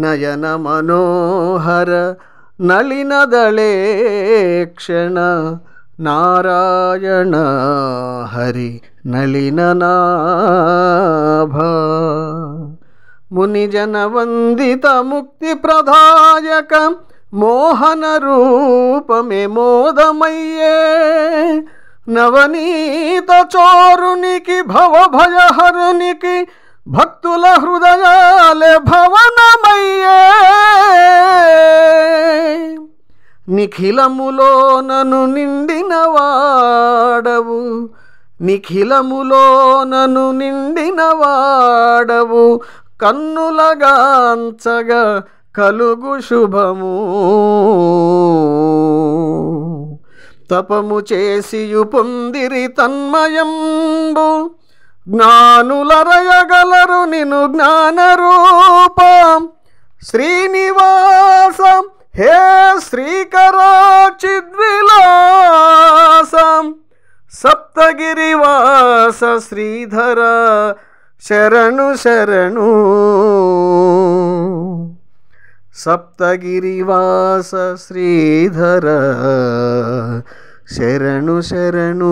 ನಯನ ಮನೋಹರ ನಲಿನದಳೆ ಕ್ಷಣ ನಾರಾಯಣ ಹರಿ ನಲಿನನಾಭ ಮುನಿಜನ ವಂದಿತ ಮುಕ್ತಿ ಪ್ರದಾಯಕ ಮೋಹನ ರೂಪ ಮೇ ಮೋದಮಯ್ಯೇ నవనీత చోరునికి భవభయహరునికి భక్తుల హృదయాలే భవనమయ్యే. నిఖిలములోనను నిండిన వాడవు నిఖిలములోనను నిండిన వాడవు కన్నులగాంచగా కలుగు శుభము. తపము చేసియు పొందిరి తన్మయంబు. జ్ఞానులరయగలరు నిను జ్ఞానరూపం. శ్రీనివాసం హే శ్రీకరాచిద్విలాసం. సప్తగిరివాస శ్రీధర శరణు శరణు. సప్తగిరివాస శ్రీధర శరణు శరణు